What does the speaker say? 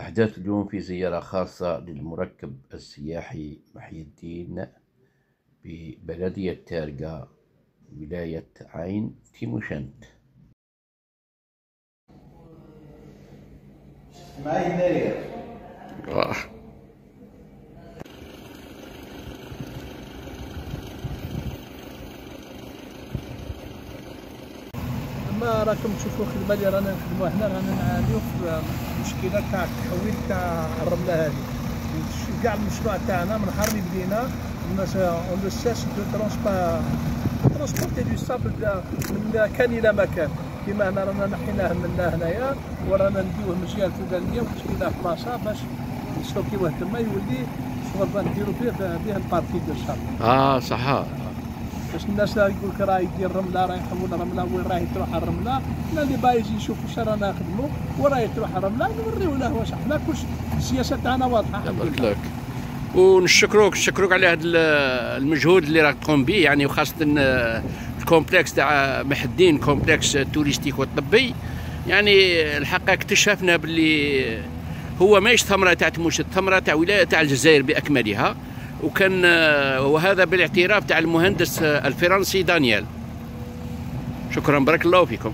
أحداث اليوم في زيارة خاصة للمركب السياحي محي الدين ببلدية تارقة ولاية عين تيموشنت آه. ما راكم تشوفوا الخدمة اللي رانا نخدموها هنا؟ رانا نعانيو في مشكلة تاع التحويل تاع الرملة هذه. كاع المشروع تاعنا من نهار اللي بدينا on ne cesse de transporter du sable من مكان إلى مكان. كيما هنا رانا نحيناه منا هنايا ورانا نديوه من الجهه الفلانيه وكشفيناه في بلاصه باش نستوكيوه تما يولي شغل نديرو فيه فيه الباركي دو الشارع آه صح باش الناس يقول لك راه يدير الرمله راه يحول الرمله وين راهي تروح الرمله لا اللي باغي يجي يشوف واش رانا نخدموا وراهي تروح الرمله نوريو له واش حنا كلش السياسة تاعنا واضحه بارك لك ونشكروك نشكروك على هذا المجهود اللي راك تقوم به يعني وخاصه ال complexe تاع محي الدين complexe touristique والطبي يعني الحقيقة اكتشفنا باللي هو ماهيش ثمره تاع تموش الثمره تاع ولايه تاع الجزائر باكملها وكان وهذا بالاعتراف تاع المهندس الفرنسي دانيال شكرا بارك الله فيكم.